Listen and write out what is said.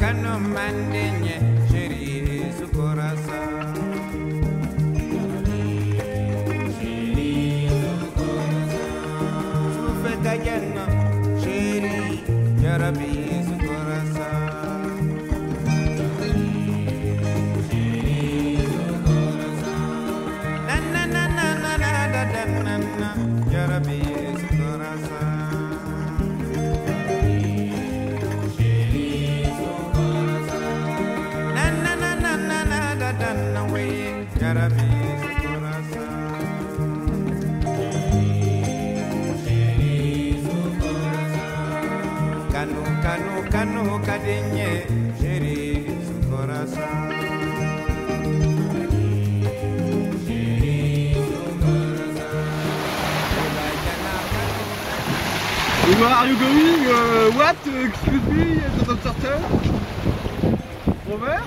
kano mandenye shiri sukorasa sufeta janna shiri yarabi sukorasa na na na na na da da na na yarabi Where are you going? Uh, what? Uh, excuse me, I don't. Robert